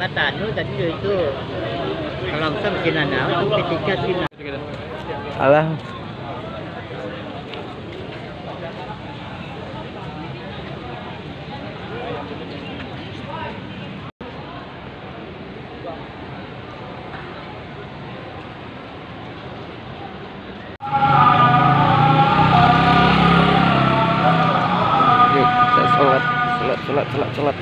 Matanu tadi itu. Langsung Sinana itu ketika Sinana Alah. Yuk, kita sholat, sholat,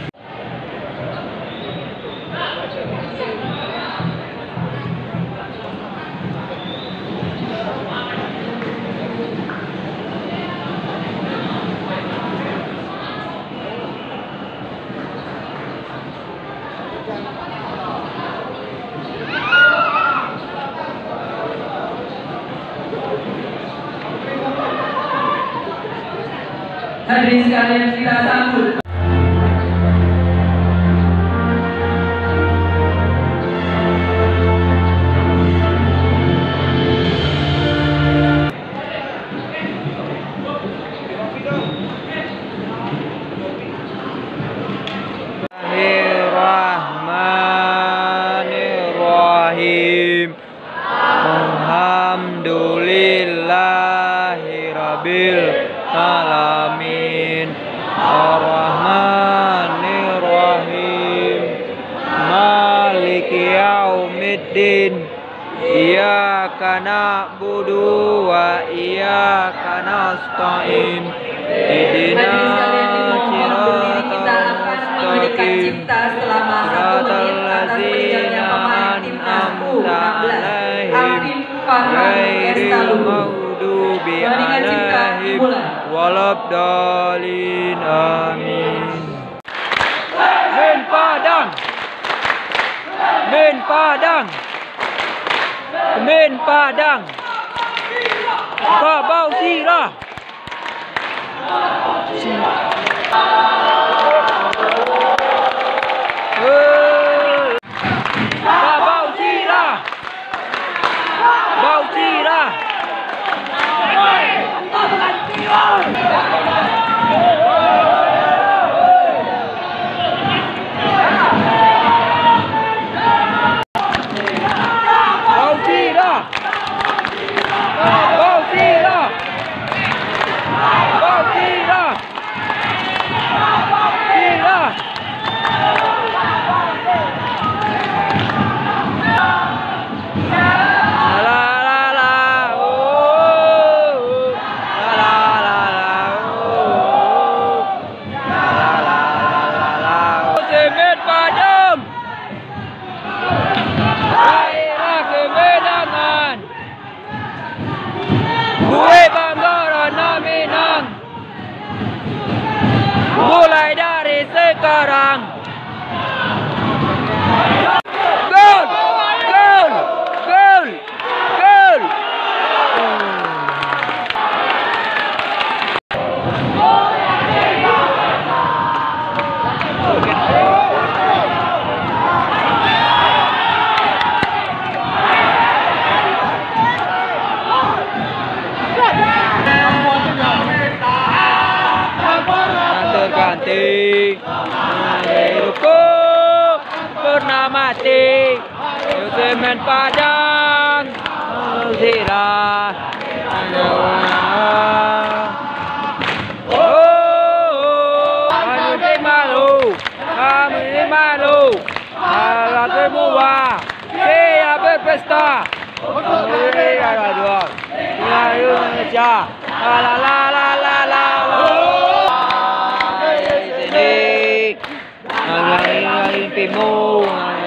Feliz Cardenal alamin. Arrahmanirrahim. Maliki yaumiddin. Iyyaka na'budu wa iyyaka nasta'in. Hadirin sekalian dimohon Ihdina untuk diri kita akan mengeningkan cipta selama satu menit atas meninggalnya pemain timnas U16 Alvin Farhan Estalu. Mengeningkan cipta dimulai. Walabdalin amin Men Padang Men Padang Men Padang Babau sekarang sư men pa đăng di đà Pesta, la la la la la. La, la la la la